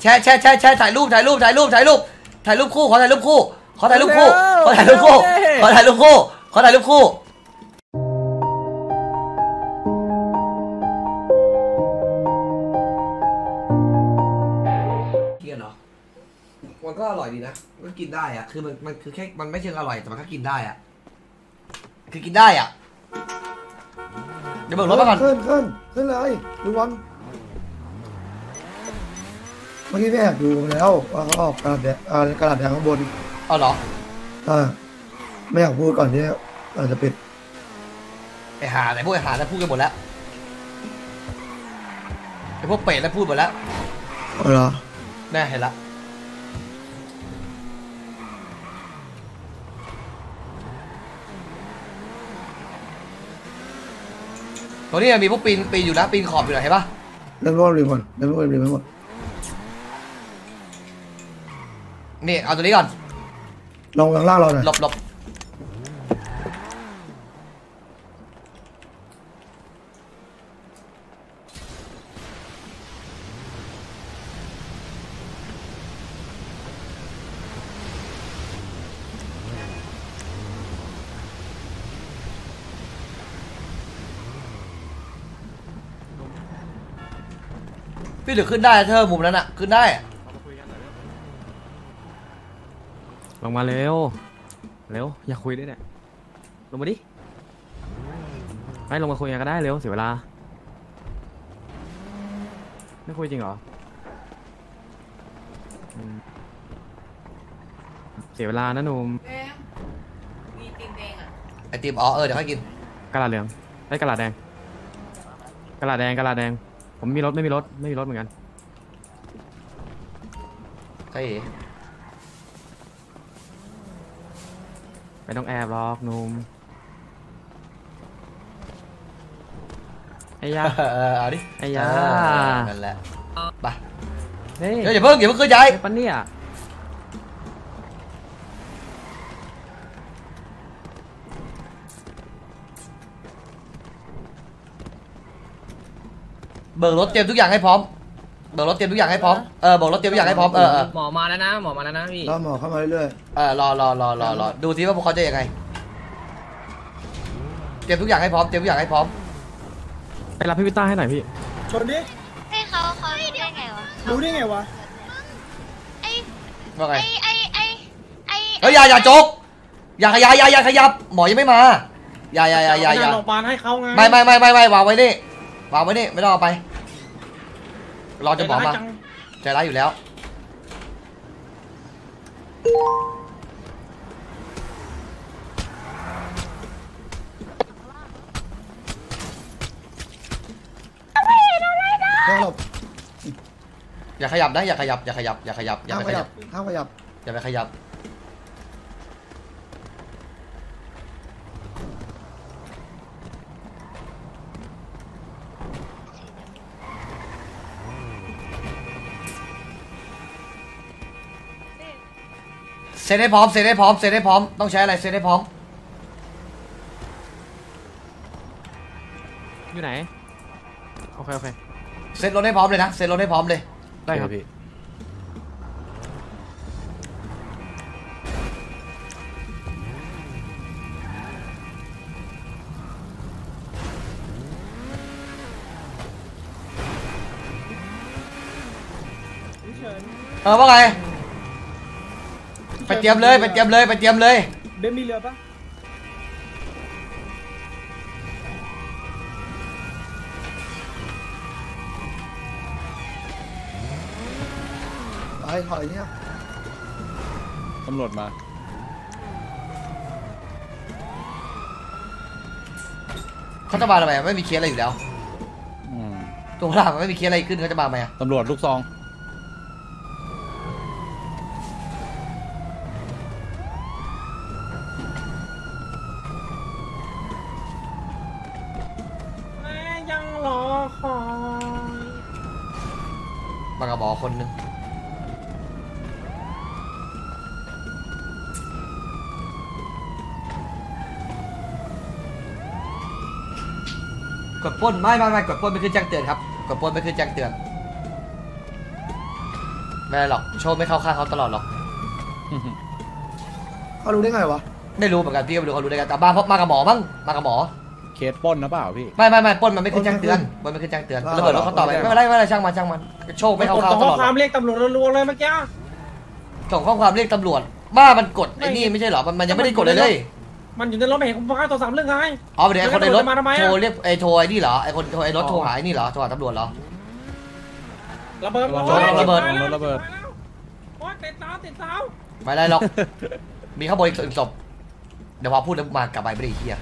แชร์แชร์แชร์แชร์ถ่ายรูปถ่ายรูปถ่ายรูปถ่ายรูปถ่ายรูปคู่ขอถ่ายรูปคู่ขอถ่ายรูปคู่ขอถ่ายรูปคู่ขอถ่ายรูปคู่ขอถ่ายรูปคู่เกียนเนาะมันก็อร่อยดีนะมันก็กินได้อะคือมันมันคือแค่มันไม่เชิงอร่อยแต่มันก็กินได้อะคือกินได้อะเดี๋ยวเบิกรถมาก่อนขึ้นขึ้นขึ้นเลยดูวัน เมื่อกี้พี่แอบดูมาแล้วว่าเขาออกกระดาษแดงอ่ากระดาษแดงข้างบนเอาเหรอ อ่าไม่อยากพูดก่อนที่อาจจะปิดไอหาไอพวกไอหาแล้วพูดกันหมดแล้วไอพวกเป็ดแล้วพูดหมดแล้วเอาเหรอแน่เห็นละตรงนี้มีพวกปีนปีนอยู่นะปีนขอบอยู่นะเห็นปะเล่นพวกริมก่อนเล่นพวกริมให้หมด นี่เอาตัวนี้ก่อนลงข้างล่างเราหน่อยหลบหลบพี่ถึงขึ้นได้เธอมุมนั้นอะขึ้นได้อะ ลงมาเร็ว เร็ว อยากคุยด้วยเนี่ย ลงมาดิ ไม่ลงมาคุยกันก็ได้เร็วเสียเวลา ไม่คุยจริงเหรออืมเสียเวลานะหนุ่มแดงมีติมแดงอะไอติมอ๋อเออเดี๋ยวค่อยกินกระดาษเหลืองไอ้ยกระดาษแดงกระดาษแดงกระดาษแดง ผมมีรถไม่มีรถไม่มีรถเหมือนกัน ใช่ ไม่ต้องแอบหรอกหนุ่มไอ้ยา เออเอาดิไอ้ยา เออนั่นแหละไปเฮ้ยเดี๋ยวอย่าเพิ่งอย่าเพิ่งขึ้นย้ายไอ้ปันเนี่ยเบิกรถเตรียมทุกอย่างให้พร้อม เบิกรถเตรียมทุกอย่างให้พร้อมเออเบิกรถเตรียมทุกอย่างให้พร้อมเออเออหมอมาแล้วนะหมอมาแล้วนะพี่แล้วหมอเข้ามาเรื่อยเออรอรอรอรอรอดูทีว่าพวกเขาจะยังไง เตรียมทุกอย่างให้พร้อมเตรียมทุกอย่างให้พร้อมไปรับพี่วิต้าให้หน่อยพี่ชนดิเฮ้ยเขาเขารู้ได้ไงวะรู้ได้ไงวะไอ้ว่าไงไอ้ไอ้ไอ้ไอ้เฮ้ยอย่าอย่าจกอย่าขยับอย่าอย่าขยับหมอยังไม่มาอย่าอย่าอย่าอย่าอย่า โรงพยาบาลให้เขาไงไม่ไม่ไม่ไม่ไม่วางไว้นี่วางไว้นี่ไม่ต้องเอาไป รอจะหมอมาจังใจร้ายอยู่แล้วๆแค่หลบอย่าขยับนะอย่าขยับอย่าขยับอย่าขยับอย่าห้ามไปขขยัยับบห้ามขยับ อย่าไปขยับ เซ็นให้พร้อมเซ็นให้พร้อมเซ็นให้พร้อมต้องใช้อะไรเซ็นให้พร้อมอยู่ไหน โอเค โอเค เซ็นรถให้พร้อมเลยนะเซ็นรถให้พร้อมเลย ได้ครับพี่เฉินเออว่าไงไป เตรียมเลยไปเตรียมเลยไปเตรียมเลยเบนมีเรือปะไอ้ถอยเนี่ยตำรวจมา เขาจะมาทำไมอะไม่มีเคสอะไรอยู่แล้วอืมตัวล่ามันไม่มีเคสอะไรขึ้นเขาจะมาไหมอะตำรวจลูกซอง แม่ยังรอคอย มากระ บอกคนหนึงกดปล้นไม่ไม่ไม่กดปล้นไม่ขึ้นแจ้งเตือนครับกดปล้นไม่ขึ้นแจ้งเตือนไม่ได้หรอกโชว์ไม่เข้าข้างเขาตลอดหรอกเขารู้ได้ไงวะ ไม่รู้เหมือนกันพี่ก็ไม่รู้เขารู้ได้ไงแต่บ้านเพราะมากับหมอมั้งมากับหมอ เคสปล้นนะเปล่าพี่ ไม่ไม่ไม่ปล้นมันไม่ขึ้นแจ้งเตือนปล้นไม่ขึ้นแจ้งเตือนระเบิดรถเขาต่อไปไม่เป็นไรไม่เป็นไรช่างมันช่างมันโชคไม่เข้าข้างส่งตข้อลอดหครวาอมกเรียกตำรวจรัวๆเลยเมื่อกี้ส่งข้อความเรียกตำรวจบ้ามันกดไอ้นี่ไม่ใช่เหรอมันมันยังไม่ได้กดเลยเลยมันอยู่ในรถไม่เห็นผมฟังตัวสามเรื่องไงอ๋อเดี๋ยวไอ้คนในรถแล้วตำรวจจะมาทำไมอะโทรเรียกไอ้โทรไอ้นี่เหรอไอ้คนโทรไอ้รถโทรหาไอ้นี่เหรอโทรหาตำรวจเหรอระเบิดระโอ้ยระเบิดตายแล้วระเบิดตายแล้วโอ้ยติดเสาติดเสาไม่ได้หรอกมีข้างบนอีกหนึ่งศพเดี๋ยวพอพูดแล้วมากลับไปไม่ได้อีกเฮีย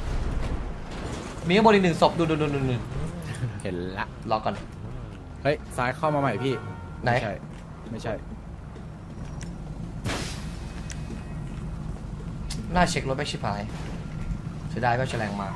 มีข้างบนอีกหนึ่งศพดูดูดูดูดูเห็นละ รอก่อน เฮ้ย ซ้ายเข้ามาใหม่พี่ไหนไม่ใช่ ไม่ใช่ น่าเช็ครถไม่ชิบหายเสียดายว่าแฉลงมา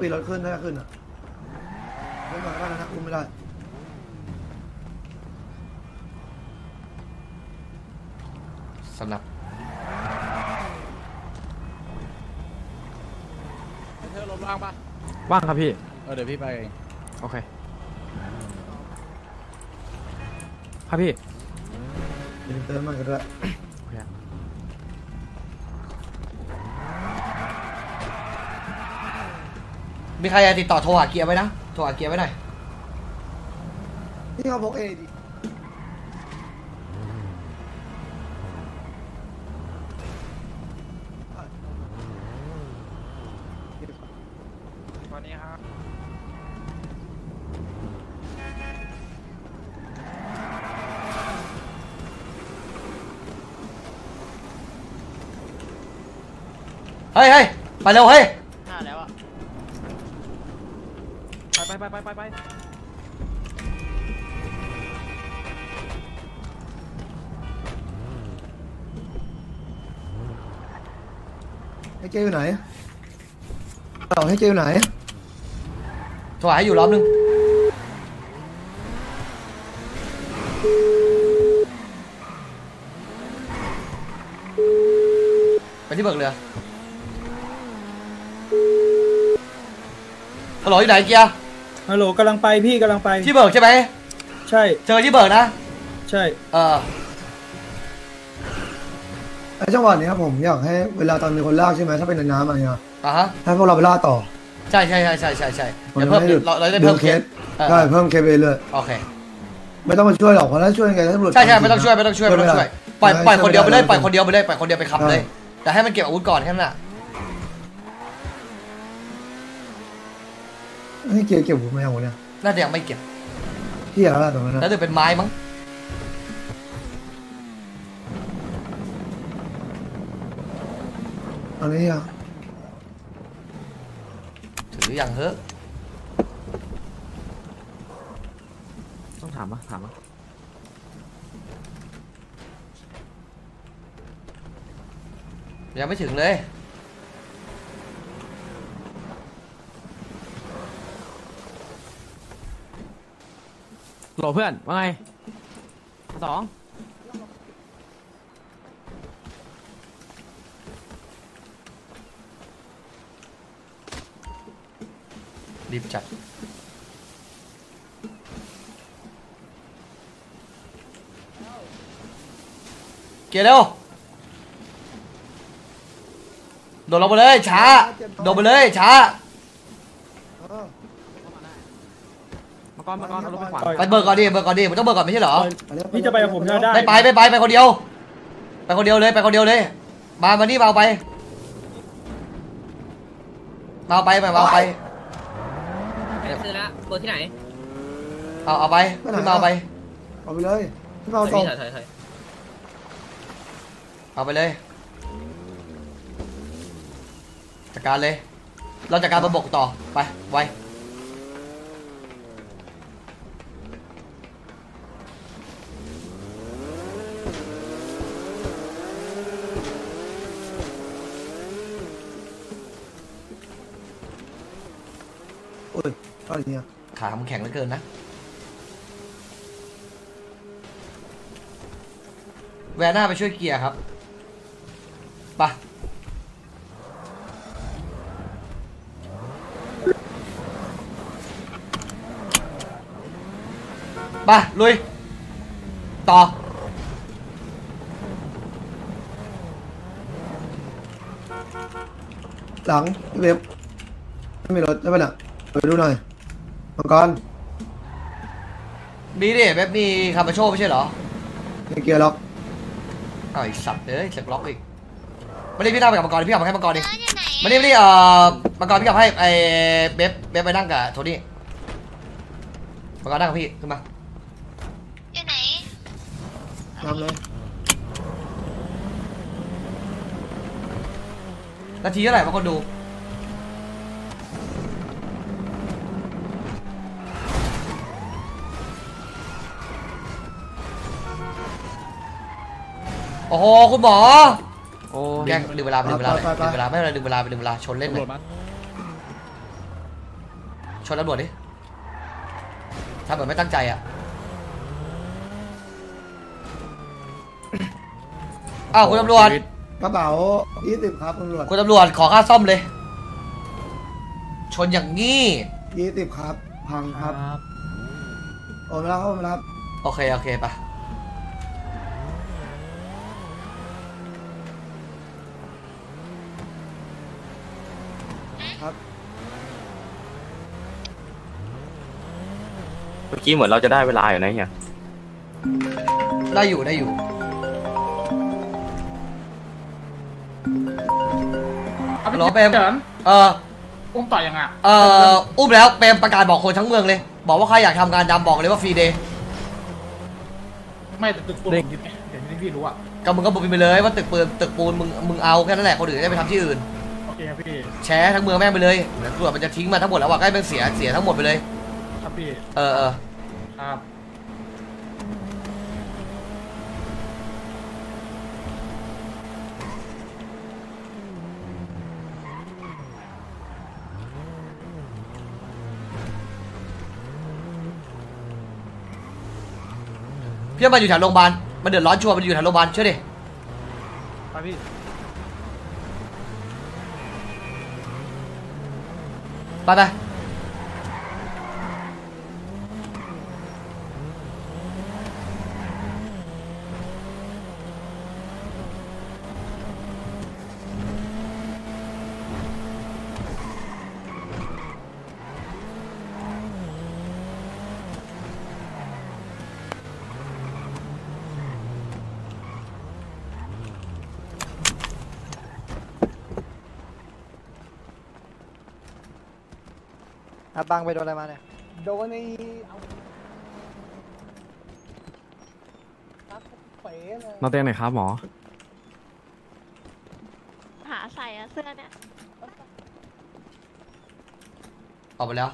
ปีนรถขึ้นถ้าขึ้นอะขึ้นมาก็ได้นะอุ้มไม่ได้สำหรับเธอลมล่างปะว่างครับพี่ เออเดี๋ยวพี่ไปเองโอเค ครับพี่ เดี๋ยวเติมมันก็ได้ โอเคมีใครติดต่อโทรหาเกียร์ไว้นะ โทรหาเกียร์ไว้หน่อย นี่เขาพกเอดีวันนี้ครับ เฮ้ยเฮ้ยไปเร็วเฮ้ย ให้เจอยู่ไหนเราให้เจอยู่ไหนโทรหาให้อยู่รอบนึงไปที่เบิกเรือฮัลโหลอยู่ไหนเกียร์ฮัลโหลกำลังไปพี่กำลังไปที่เบิกใช่ไหมใช่ เจอที่เบิกนะ ใช่ เออ ไอ้จังหวะเนี้ยผมอยากให้เวลาตอนมีคนลากใช่ไหมถ้าเป็นในน้ำอะไรเงี้ยอะฮะให้พวกเราไปล่าต่อใช่ใช่ใช่ใช่ใช่ใช่มันเดี๋ยวเพิ่มไม่หยุดเราเราได้เพิ่มเคสเออใช่เพิ่มเคสไปเลยโอเค ไม่ต้องมาช่วยหรอกเพราะถ้าช่วยยังไงถ้าตำรวจใช่ใช่ตาไม่ต้องช่วยไม่ต้องช่วยไม่ต้องช่วยปล่อยปล่อยคนเดียวไปเลยปล่อยคนเดียวไปเลยปล่อยคนเดียวไปขับเลย แต่ให้มันเก็บอาวุธก่อนแค่นั้นน่ะให้เกียร์เก็บผมมาอย่างวะเนี่ยน่าจะยังไม่เก็บที่อะไรตรงนั้นแล้วนะจะเป็นไม้มั้ง อันนี้อะถืออย่างเฮ้อะต้องถามปะถามปะยังไม่ถึงเลย โหลเพื่อน ว่าไงสอง รีบจัดเกียร์เร็วโดดลงไปเลยช้าโดดไปเลยช้าเออมาก่อนมาก่อนเอารถไปขวางไปเบิกก่อนดิเบิกก่อนดิมันต้องเบิกก่อนไม่ใช่เหรออันนี้พี่จะไปกับผมได้ ไม่ไปไม่ไปไปคนเดียว ไปคนเดียวเลยไปคนเดียวเลยมามานี่มาเอาไปมาเอาไปมาเอาไป ซื้อละเบอร์ที่ไหนเอาเอาไปขึ้นมาเอาไป เอาไปเลยที่มาเอาตรงถอยถอยถอยเอาไปเลยจัดการเลย เราจัดการบนบกต่อไปไวๆโอ้ย อะไรเนี่ยขามันแข็งเหลือเกินนะ แวนหน้าไปช่วยเกียร์ครับไปะไปลุย ต่อหลังพี่เว็บไม่มีรถใช่ปะเนี่ยไปดูหน่อย มังกรมีดิแบบมีคาร์บาโชไม่ใช่เหรอมีเกียร์ล็อกเอาไอีกสัตว์เลยเสกล็อกอีกมาดิพี่นั่งไปกับมังกรดิพี่เอามาให้มังกรดิเอออยู่ไหนมาดิมาดิเอ่อมังกรพี่กับให้ไอ้เบบเบบไปนั่งกับโทนี่มังกรนั่งกับพี่ขึ้นมาอยู่ไหนนำเลยนาทีเท่าไหร่บางคนดู โอ้โหคุณหมอโอ้แกล้งลืมเวลาไปลืมเวลาเลยลืมเวลาไม่เป็นไรลืมเวลาไปลืมเวลาชนเล่นตำเลรยวจมาชนตำรวจดิทำแบบไม่ตั้งใจอะอ้าวคุณตำรวจกระเป๋ายี่สิบครับตำรวจคุณตำรวจขอค่าซ่อมเลย ชนอย่างงี้ยี่สิบครับ พังครับโอนไปแล้วครับโอนไปแล้วครับโอเค โอเคไปะ ครับ เมื่ อกี้เหมือนเราจะได้เวลาอยู่นะเฮียได้อยู่ได้อยู่ฮัลโหลเปรมเอออุ้มต่อยังอะเอออุ้มแล้วเปรมประกาศบอกคนทั้งเมืองเลย บอกว่าใครอยากทำงานดำบอกเลยว่าฟรีเดย์ไม่แต่ตึกปูนผมยึดไงเดี๋ยวนี้พี่รู้อะ ก็มึงก็บอกไปเลยว่าตึกปืนตึกปูนมึงมึงเอาแค่นั้นแหละคนอื่นจะได้ไปทำที่อื่น โอเคครับพี่ แชร์ทั้งเมืองแม่งไปเลยเดี๋ยวตำรวจมันจะทิ้งมาทั้งหมดแล้วว่าใกล้แม่งเสียเสียทั้งหมดไปเลย ครับพี่ เออเออ ครับพี่ว่ามันอยู่แถวโรงพยาบาล มันเดือดร้อนชัวร์มันอยู่แถวโรงพยาบาลเชื่อดิครับพี่ ไปไป บังไปโดนอะไรมาเนี่ย โดนไอ้เป๋เลยนอนเตียงไหนอยครับหมอ หาใส่อะเสื้อเนี่ยออกไปแล้ว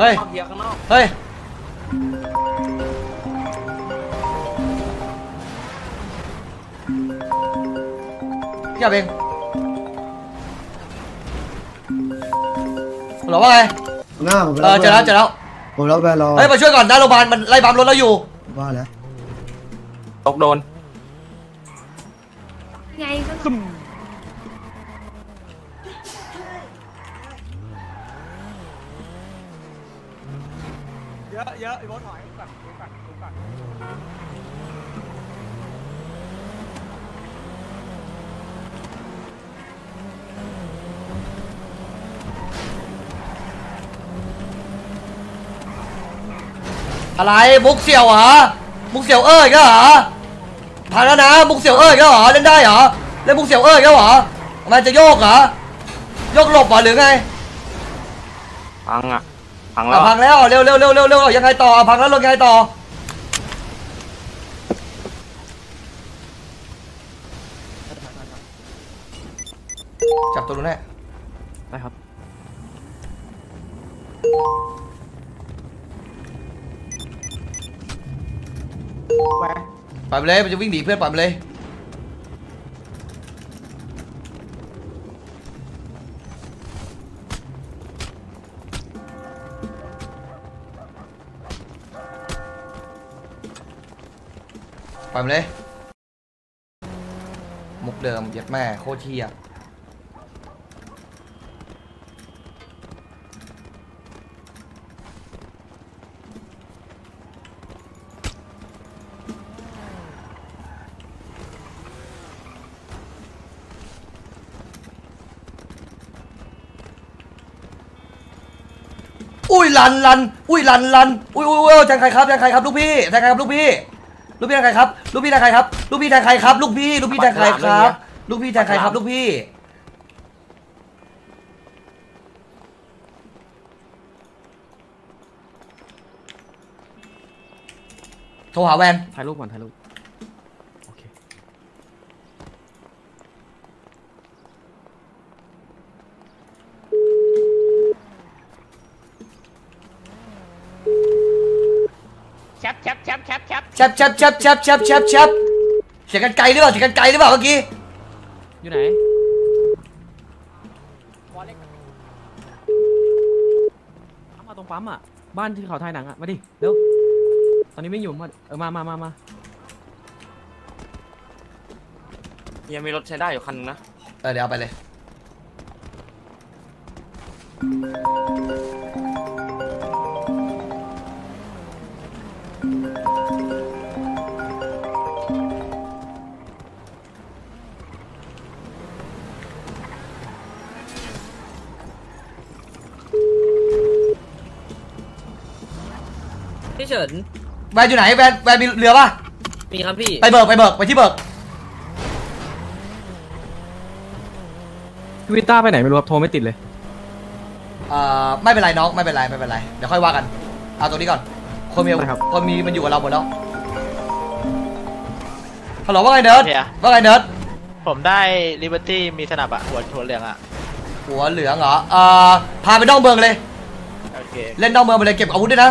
เฮ้ยเฮ้ย พี่อาเองหรอว่าไงหน้าผมไปเออเจอแล้วเจอแล้วผมแล้วไปรอเฮ้ยมาช่วยก่อนหน้าโรงพยาบาลมันไล่บัมรถเราอยู่ว่าแล้วตกโดนไงก็ เยอะเยอะไอ้บอสถอยก่อนดูก่อนดูก่อน อะไรมุกเสี่ยวเหรอมุกเสี่ยวเอ้ยก็เหรอผ่านแล้วนะมุกเสี่ยวเอ้ยก็เหรอเล่นได้เหรอเล่นมุกเสี่ยวเอ้ยก็เหรอมันจะโยกเหรอโยกหลบเหรอหรือไงพังอะพังแล้อะวพังแล้วเร็วเร็วเร็วเร็วเร็วยังไงต่ออะพังแล้วลงยังไงต่อจับตัวนู้นแน่ได้ครับ ปปล่อยไปเลยมันจะวิ่งหนีเพื่อนปล่อยไปเลย ปล่อยไปเลย มุกเดิมเย็บแม่โคตรเทียบ อุ้ยลันลันอุ้ยลันลันอุ้ยอุ้ยอุ้ยแทงใครครับแทงใครครับลูกพี่แทงใครครับลูกพี่ ลูกพี่แทงใครครับลูกพี่แทงใครครับลูกพี่แทงใครครับลูกพี่ลูกพี่แทงใครครับ ลูกพี่แทงใครครับลูกพี่โทรหาแวนถ่ายรูปก่อนถ่ายรูป ปแชปแชปแชปแชปแชปแชปแชปแชปแชปแชปแชปเสียงกันไกลหรือเปล่าเสียงกันไกลหรือเปล่าเมื่อกี้อยู่ไหนปั๊มมาตรงปั๊มอะบ้านที่เขาถ่ายหนังอะมาดิเร็วตอนนี้ไม่อยู่มาเออมามามามายังมีรถใช้ได้อยู่คันนึงนะเออเดี๋ยวเอาไปเลย เฉินแวนอยู่ไหนแวนแวนมีเรือป่ะมีครับพี่ ไปเบิกไปเบิกไปที่เบิกวิต้าไปไหนไม่รู้ครับโทรไม่ติดเลย เอ่อไม่เป็นไรน้องไม่เป็นไรไม่เป็นไรเดี๋ยวค่อยว่ากัน เอาตรงนี้ก่อน คนมีครับ คนมีมันอยู่กับเราหมดแล้วฮัลโหลว่าไงเนิร์ดว่าไงเนิร์ดผมได้ลิเบอร์ตี้มีสนับอะหัวหัวเหลืองอะหัวเหลืองเหรอเอ่อพาไปน่องเมืองเลย โอเค เล่นน่องเมืองไปเลยเก็บอาวุธด้วยนะ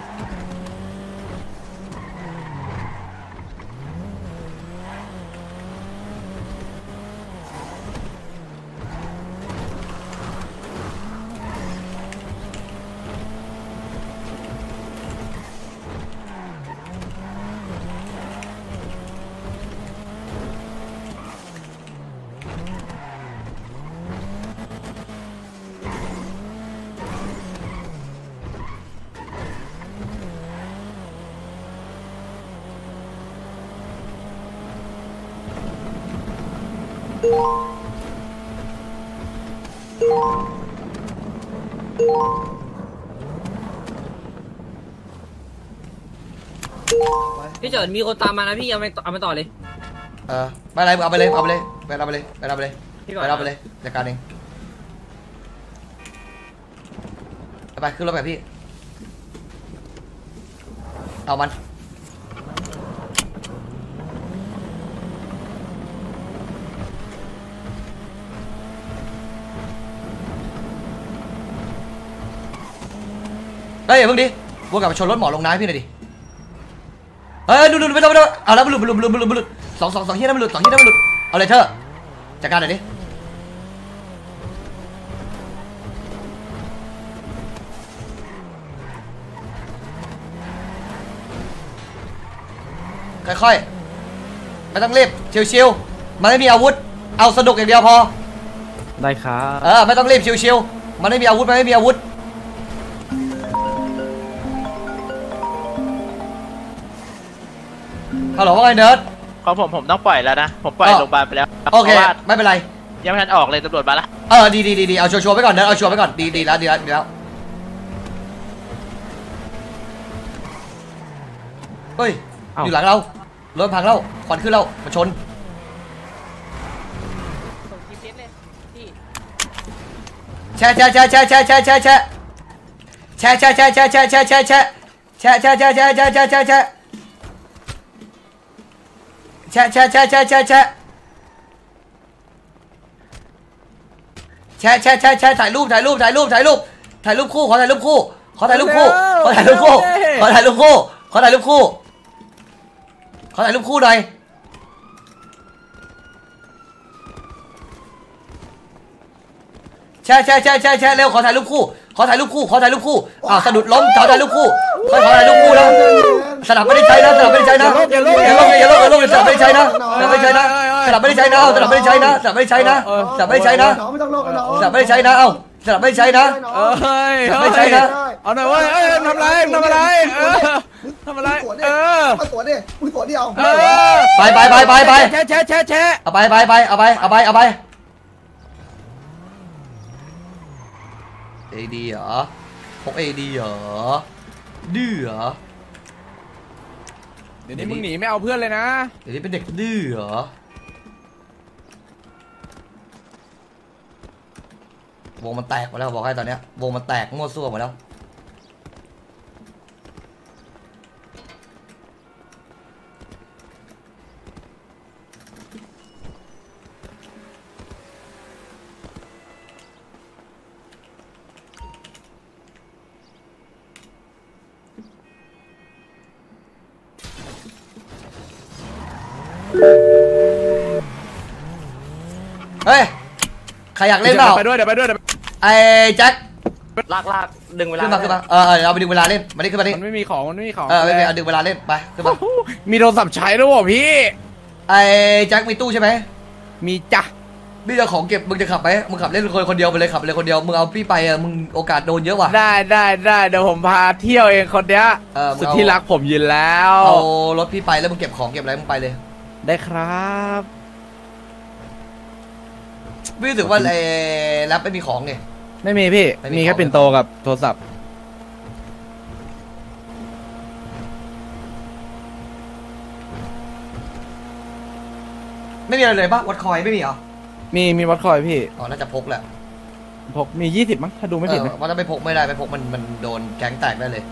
ินมีคนตามมานะพี่เอาไปเอาไปต่อเลย เออไม่ป็นไรเอาไปเลยเอาไปเลยไปเอาไปเลยไปเอาไปเลยไปเอาไปเลยจัดการเองไปขึ้นรถแบบพี่เอามันเฮ้ยอย่าเพิ่งดิวนกลับไปชนรถหมอลงน้ำพี่หน่อยดิ เฮ้ยดูดูไม่ต้องไม่ต้องเอาแล้วมัหลุดมัหลุดมัหลุดมัหลุดมัหลุดสองสองสองเฮียนั่นมัหลุดสองเฮียนั่นมัหลุดเอาเลยเธอจัดการหน่อยดิค่อยๆไม่ต้องรีบชิวๆมันไม่มีอาวุธ เอาสนุกอย่างเดียวพอ ได้ครับ เออ ไม่ต้องรีบชิวๆมันไม่มีอาวุธ มันไม่มีอาวุธ ฮัลโหลว่าไงเนิร์ด ของผมผมต้องปล่อยแล้วนะ ผมปล่อยโรงพยาบาลไปแล้วโอเคไม่เป็นไร ยังไม่ทันออกเลยตำรวจมาละเออ ดีดีดีดีเอาชัวร์ชัวร์ไปก่อนเนิร์ดเอาชัวร์ไปก่อน ดีดีแล้วดีแล้วดีแล้ว เฮ้ยอยู่หลังเรา รถมันพังเราควันขึ้นแล้มาชนอเลยพี่แชะแช่แช่แช่แช่แช่แช่แช่แช่แช่แช่แช่แช่แช่แช่แช่แชะแชะแชะแชะแชะแชะ ชะแชะแชะแชะแชะแชะแชะแชะแชะแชะถ่ายรูปถ่ายรูปถ่ายรูปถ่ายรูปถ่ายรูปคู่ขอถ่ายรูปคู่ขอถ่ายรูปคู่ขอถ่ายรูปคู่ขอถ่ายรูปคู่ขอถ่ายรูปคู่ขอถ่ายรูปคู่หน่อยแชะแชะแชะแชะแชะเร็วขอถ่ายรูปคู่ขอถ่ายรูปคู่ขอถ่ายรูปคู่อ่าวสะดุดล้มขอถ่ายรูปคู่ ค่อยขออะไรลูกกูนะสลับไม่ได้ใช้นะสลับไม่ได้ใช้นะอย่าลงอย่าลงอย่าลงอย่าลงสลับไม่ได้ใช้นะสลับไม่ได้ใช้นะสลับไม่ได้ใช้นะเอาสลับไม่ได้ใช้นะสลับไม่ได้ใช้นะสลับไม่ได้ใช้นะน้องไม่ต้องโลกกันน้องสลับไม่ได้ใช้นะเอาสลับไม่ได้ใช้นะเอ้ยไม่ใช่นะเอาหน่อยเว้ยเอ้ยทำอะไรทำอะไรเออทำอะไรเออมาตัวดิมึงตัวเดียวเออไปไปไปไปไปแชะแชะแชะแชะเอาไปไปไปเอาไปเอาไปเอาไปเอดีเหรอพกเอดีเหรอ ดื้อเหรอ เดี๋ยวนี้มึงหนีไม่เอาเพื่อนเลยนะ เดี๋ยวนี้เป็นเด็กดื้อเหรอ วงมันแตกหมดแล้วบอกให้ตอนเนี้ย วงมันแตกมั่วซั่วหมดแล้ว รอยากเล่นเปล่าไปด้วยเดี๋ยวไปด้วยเดี๋ยวไปไอ้แจ็คลากลากดึงเวลาขึ้นมาขึ้นมาเออเออเอาไปดึงเวลาเล่นมาดิขึ้นมาดิมันไม่มีของมันไม่มีของเออไม่เป็นเอาดึงเวลาเล่นไปขึ้นมามีโทรศัพท์ใช้ด้วยวะพี่ไอ้แจ็คมีตู้ใช่ไหมมีจ้ะพี่จะของเก็บมึงจะขับไหมมึงขับเล่นคนคนเดียวไปเลยขับไปเลยคนเดียวมึงเอาพี่ไปอะมึงโอกาสโดนเยอะว่ะได้ได้ได้เดี๋ยวผมพาเที่ยวเองคนเนี้ยเออมึงสุดเอาที่รักผมยินแล้วเอารถพี่ไปแล้วมึงเก็บของเก็บอะไรมึงไปเลย ได้ครับ พี่รู้สึกว่าไอ้แรปไม่มีของไง ไม่มีพี่ ไม่มีมีแค่ของ ปิ่นโตกับโทรศัพท์ ไม่มีอะไรเลยปะวัดคอยไม่มีเหรอ มีมีวัดคอยพี่อ๋อ น่าจะพกแหละพกมียี่สิบมั้งถ้าดูไม่ผิดเอนะอว่าถ้าไม่พกไม่ได้ไม่พกมันมันโดนแก๊งแตกได้เลย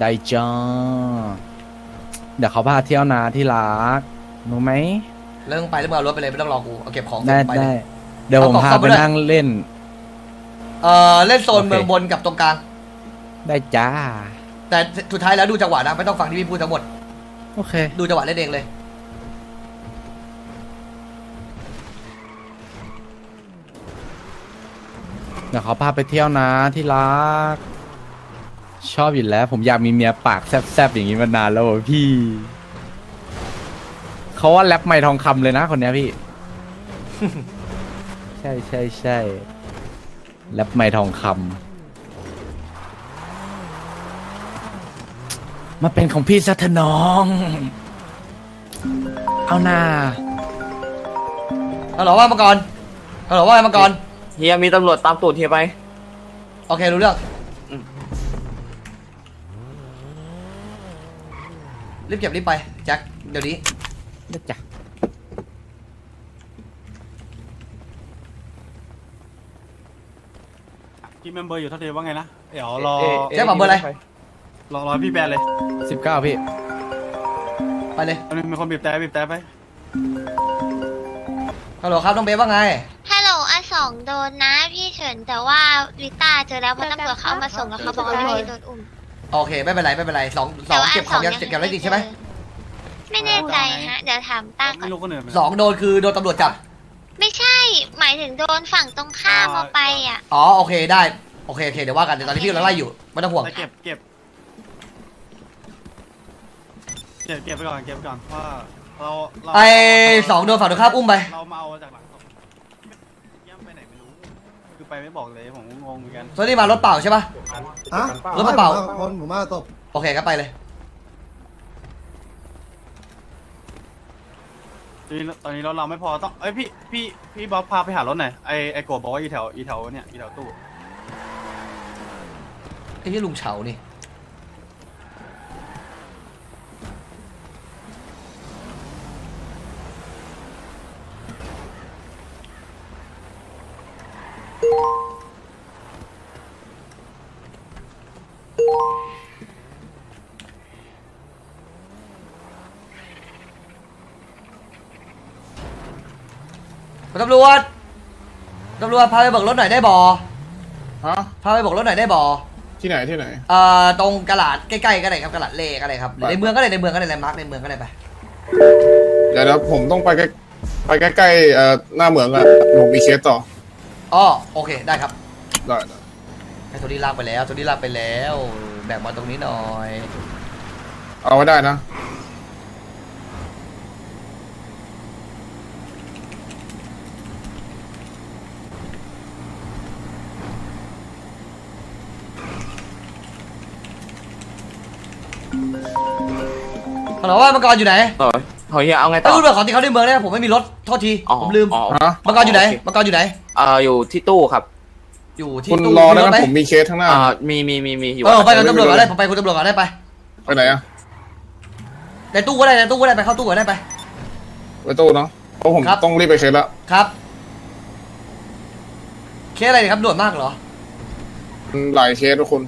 ได้จ้าเดี๋ยวเขาพาเที่ยวนาที่รักรู้ไหมเรื่องไปแล้วมึงเอารถไปเลยไม่ต้องรอกู เอาเก็บของได้ไปเลได้ย เดี๋ยวผมเอากล่องพาเข้าไปไปด้วยนั่งเล่น เออเล่นโซนโอเค เมืองบนกับตรงกลาง ได้จ้า แต่สุดท้ายแล้วดูจังหวะนะไม่ต้องฟังที่พี่พูดทั้งหมด โอเค ดูจังหวะเล่นเองเลย เดี๋ยวเขาพาไปเที่ยวนะที่รัก ชอบอยู่แล้ว ผมอยากมีเมียปากแซบๆอย่างนี้มานานแล้วอะพี่ เขาว่าแรปไม่ทองคำเลยนะคนเนี้ยพี่ใช่ใช่ใช่แรปไม่ทองคำมาเป็นของพี่ซะเถอะน้อง เอาหน้าฮัลโหลว่ามาก่อนฮัลโหลว่ามาก่อนเฮียมีตำรวจตามตูดเฮียไป โอเค รู้เรื่องอืมรีบเก็บรีบไปแจ็คเดี๋ยวนี้นะจ๊ะ ทีมเมมเบอร์อยู่เท่าเดิมว่าไงนะ เดี๋ยวรอ แจ็คบอกเบอร์อะไร รอรอพี่แบนเลยสิบเก้าพี่ ไปเลยตอนนี้มีคนบีบแต่บีบแต่ไป ฮัลโหลครับน้องเบฟว่าไง ฮัลโหลอาสองโดนนะพี่เฉินแต่ว่าลิต้าเจอแล้วเพราะตำรวจเขาเอามาส่งแล้วเขาบอกว่าพี่โดนอุ้มโอเคไม่เป็นไรไม่เป็นไรสองสแต่องว่าเก็บของยังาเก็บได้จริงใช่ไหมไม่แน่ใจฮะเดี๋ยวถามต้าก่อไม่นรู้คนอื่นไหมสองโดนคือโดนตำรวจจับ ไม่ใช่ หมายถึงโดนฝั่งตรงข้ามมาไปอะ อ๋อโอเคได้โอเคโอเคเดี๋ยวว่ากันเดี๋ยวตอนนี้พี่เราไล่อยู่ไม่ต้องห่วง แต่เก็บเก็บเก็บเก็บไปก่อนเก็บไปก่อนเพราะว่าเราเราไอสองโดนฝั่งตรงข้ามอุ้มไป เรามาเอาจากหลังศพเยี่ยมไปไหนไม่รู้คือไปไม่บอกเลยผมงงเหมือนกันส่วนนี้มารถเปล่าใช่ปะ ฮะรถกระเป๋าคนผมมาตบ โอเคก็ไปเลย ตอนนี้ตอนนี้เราเราไม่พอต้องเอ้ยพี่พี่พี่บ๊อบพาไปหารถหน่อยไอไอโกบบอกว่าอีแถวอีแถวเนี่ยอีแถวตู้ไอ้ที่ลุงเฉานี่ คุณตำรวจตำรวจพาไปเบิกรถหน่อยได้บอฮะพาไปเบิกรถหน่อยได้บอที่ไหนที่ไหนเอ่อตรงกระดาษใกล้ๆก็ได้ครับกระดาษเลก็ได้ครับหรือในเมืองก็ได้ในเมืองก็ได้แลนด์มาร์กในเมืองก็ได้ไปเดี๋ยวนะผมต้องไปใกล้ไปใกล้ๆเอ่อหน้าเหมืองอะผมมีเคสต่ออ๋อโอเคได้ครับได้ได้ให้โทนี่ลากไปแล้วโทนี่ลากไปแล้ว แบ่งมาตรงนี้หน่อย เอาไว้ได้นะ ฮัลโหลว่ามังกรอยู่ไหนเออเฮ้ยเฮียเอาไงไอ้ต่อคุณบอกขอตีเขาในเมืองได้ไหมผมไม่มีรถโทษทีอ๋อผมลืมอ๋อฮะมังกรอยู่ไหนโเคมังกรอยู่ไหน เอ่ออยู่ที่ตู้ครับอยู่ที่คุณตู้รอได้ถไหมไหมผมมีเคสข้างหน้าอ่ามีมีมีมีอยู่เออไปคกัรับบตำรวจก่อนได้ผมไปคุณตำรวจก่อนได้ไปไปไหนอะในตู้ก็ได้ในตู้ก็ได้ไปเข้าตู้ก่อนได้ไป ไปตู้เนาะเพราะผมครับ ต้องรีบไปเคสละครับเคสอะไรเนี่ยครับด่วนมากเหรอ มันหลายเคสทุกคน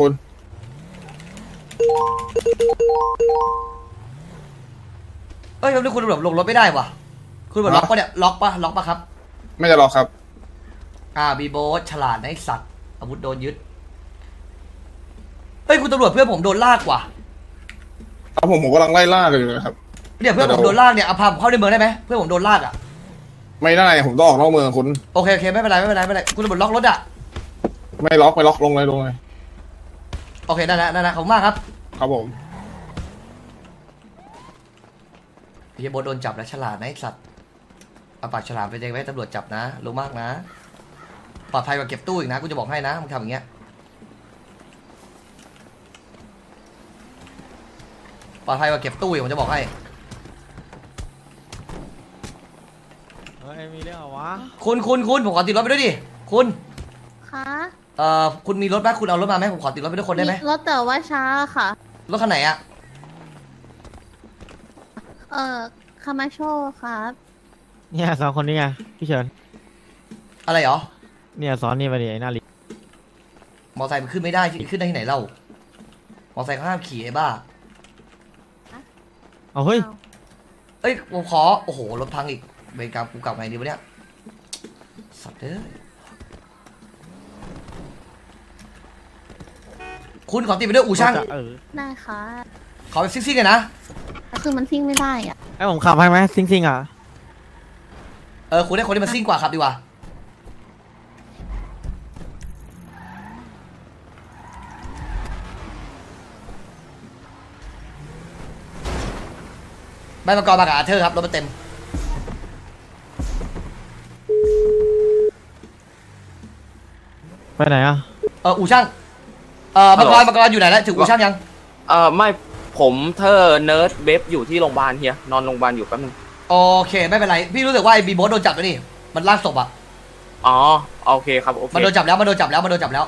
คุณ เอ้ยแล้วคุณตำรวจลงรถไม่ได้วะคุณตำรวจล็อกปะเนี่ยล็อกปะล็อกปะครับ ไม่จะรอครับ อ่าบีโบสฉลาดในะไอ้สัตว์อาวุธโดนยึดเฮ้ยคุณตำรวจเพื่อนผมโดนลากว่ะเอาผมผมกำลังไล่ล่ากันอยู่นะครับ เนี่ยเพื่อนผมโดนลากเนี่ยเอาพาผมเข้าในเมืองได้ไหมเพื่อนผมโดนลากอะไม่ได้ผมต้องออกนอกเมืองคุณ โอเคโอเคไม่เป็นไรไม่เป็นไรไม่เป็นไรคุณตำรวจล็อกรถอะไม่ล็อกไม่ล็อกลงเลยลงเลย โอเคนั่นนะนั่นนะขอบคุณมากครับครับผมเฮียโบทโดนจับแล้วฉลาดนะไอ้สัตว์เอาปากฉลามไปเจงไว้ให้ตำรวจจับนะรู้มากนะปลอดภัยกว่าเก็บตู้อีกนะกูจะบอกให้นะมึงทำอย่างเงี้ยปลอดภัยกว่าเก็บตู้อีกผมจะบอกให้ เฮ้ยมีเรื่องเหรอวะ คุณคุณคุณผมขอติดรถไปด้วยดิคุณ คะ เอ่อคุณมีรถไหมคุณเอารถมาไหมผมขอติดรถไปด้วยคนได้ไหมรถแต่ว่าช้าค่ะ รถคันไหนอะเอ่อคามาโชครับ เนี่ยสองคนนี้ไงพี่เฉินอะไรเหรอ เนี่ยสอนนี่ไปดิไอ้หนาลิมอไซค์มันขึ้นไม่ได้ขึ้นได้ที่ไหนเล่ามอไซค์เขาห้ามขี่ไอ้บ้าเอาเฮ้ยเอ้ยผมขอโอ้โหรถพังอีกเบรกกลับกูกลับไงดีวะเนี่ยสัตว์เอ้ คุณขอติดไปด้วยอู่ช่าง เออได้ค่ะ ขอแบบซิ่งๆกันนะ คือมันซิ่งไม่ได้อะให้ผมขับให้ไหมซิงซิงอะเออ คุณได้คนที่มันซิ่งกว่าครับดีกว่าใบมังกรมากับอาเธอร์ครับ รถมันเต็ม ไปไหนอะ เออ อู่ช่าง เออมังกรมังกรอยู่ไหนแล้วถึงอู่ช่างยัง เอ่อไม่ผมเธอเนิร์ดเบฟอยู่ที่โรงพยาบาลเฮียนอนโรงพยาบาลอยู่แป๊บนึงโอเค ไม่เป็นไร พี่รู้สึกว่าไอ้บีโบสโดนจับแล้วนี่ มันลากศพอะอ๋อโอเคครับโอเคมันโดนจับแล้วมันโดนจับแล้วมันโดนจับแล้ว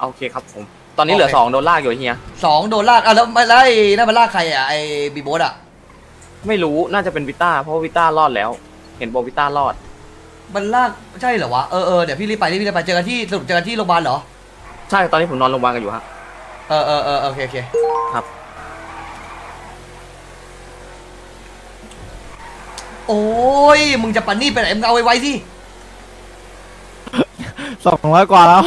โอเคครับผม ตอนนี้เหลือโอเคสองโดนลากอยู่เฮียสองโดนลากอะแล้วไม่แล้วไอ้นั่นมันลากใครอะไอ้บีโบสอะ ไม่รู้น่าจะเป็นวิต้าเพราะว่าวิต้ารอดแล้ว เห็นบอกวิต้ารอด มันลากใช่เหรอวะเออเออเดี๋ยวพี่รีบไปรีบรีบไปเจอกันที่สรุปเจอกันที่โรงพยาบาลเหรอ ใช่ตอนนี้ผมนอนโรงพยาบาลกันอยู่ฮะเออเออเออโอเคโอเคครับ โอ้ยมึงจะปันนี่ไปไหนมึงเอาไว้ไว้สิ สองร้อยกว่าแล้ว